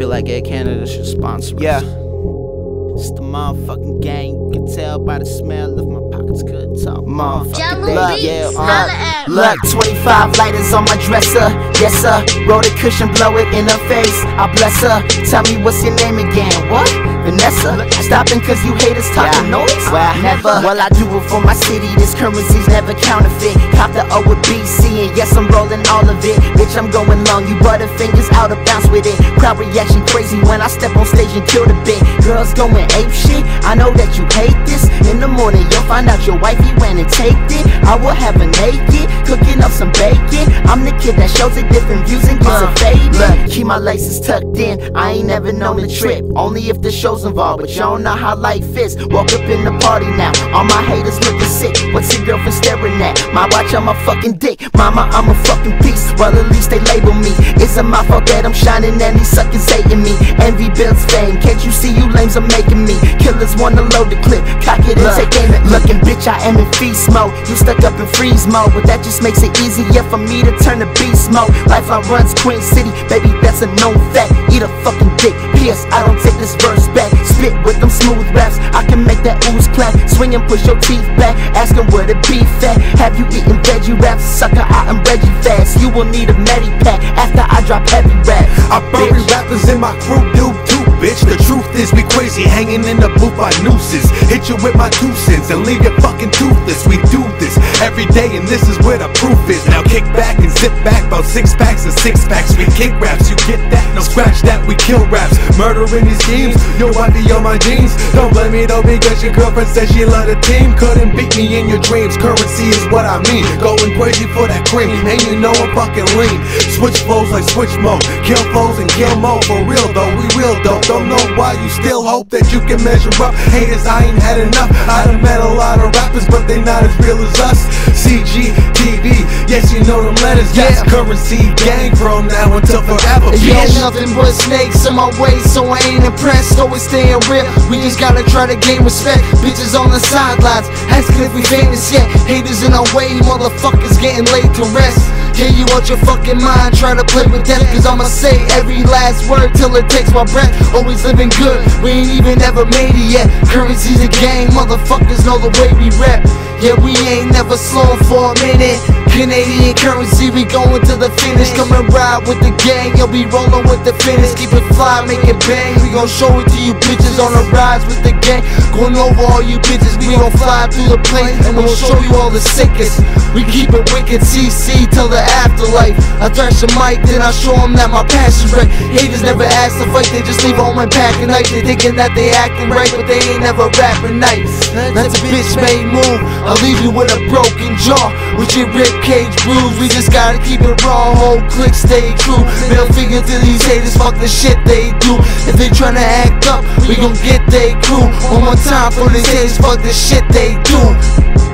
feel like Air Canada should sponsor us. Yeah. It's the motherfucking gang. You can tell by the smell of my pockets could talk. Motherfucking Jahlil Beats, yeah, holla uh, at me. Look, 25 lighters on my dresser. Yes, sir. Roll the cushion, blow it in her face. I bless her. Tell me what's your name again? What? Vanessa? Stopping cause you haters talking Yeah. noise? Well, never. Well, I do it for my city. This currency's never counterfeit. Cop the O with BC, and yes, I'm rolling all of it. Bitch, I'm going long. You butterfingers out of bounds with it. Crowd reaction crazy when I step on stage and kill the bit. Girls going ape shit. I know that you hate this. In the morning, you'll find out your wifey went and taped it. I will have her naked, cooking up some bacon. I'm the kid that shows it different views and gets it uh, faded. Look, keep my laces tucked in. I ain't never known the trip. Only if the show's involved, but don't know how life is. Walk up in the party now. All my haters looking sick. What's your girlfriend staring at? My watch on my fucking dick. Mama, I'm a fucking beast. Well, at least they label me. It's a my fault that I'm shining and these suckers hating me. Envy builds fame. Can't you see you lames are making me? Killers wanna load the clip. Cock it and take aim at Looking bitch, I am in feast mode. You stuck up in freeze mode, but that just makes it easier for me to turn to beast mode. Lifeline runs Queen City, baby, that's a known fact. Eat a fucking dick. P.S. I don't take this verse back. Spit with them smooth raps. I can make that ooze clap. Swing and push your teeth back. Ask 'em where the beef at. Have you eaten veggie wraps? Sucker, I am Reggie fast. You will need a medi pack after I drop heavy rap. I bury rappers in my crew, do too, bitch. The truth is, we crazy, hanging in the booth by nooses. Hit you with my two cents and leave you fucking toothless. We do this every day, and this is where the proof is. Now kick back and zip back, about six packs and six packs. We kick raps, you get that? No scratch that, we kill raps. Murdering these schemes, your be on my jeans. Don't blame me though, because your girlfriend said she love the team. Couldn't beat me in your dreams. Currency is what I mean. Going crazy for that cream, and you know I'm fucking lean. Switch flows like switch mode. Kill foes and kill more for real though. We real though. Don't know why you still hope that you can measure up. Haters, I ain't had enough. I done rappers, but they not as real as us. CG, TV, yes, you know them letters. Yes, currency gang from now until forever. Yeah, bitch. nothing but snakes in my way, so I ain't impressed. Always staying real. We just gotta try to gain respect. Bitches on the sidelines, asking if we famous yet. Haters in our way, motherfuckers getting laid to rest. Yeah, you want your fucking mind, try to play with death. Cause I'ma say every last word till it takes my breath. Always living good, we ain't even ever made it yet. Currency's a game, motherfuckers know the way we rap. Yeah, we ain't never slowing for a minute. Canadian currency, we going to the finish. Come and ride with the gang, you'll be rolling with the finish. Keep it fly, make it bang. We gon' show it to you bitches on the rise with the gang. Going over all you bitches, we gon' fly through the plane and we'll show you all the sickest. We keep it wicked, CC till the afterlife. I thrash a mic, then I show them that my passion's right. Haters never ask to fight, they just leave home and pack a knife. They thinking that they acting right, but they ain't never rapping nice. That's a bitch made move. I'll leave you with a broken jaw, with your rib cage bruised. We just gotta keep it raw, whole click stay true. Middle finger to these haters, fuck the shit they do. If they tryna act up, we gon' get they crew. One more time for these haters, fuck the shit they do.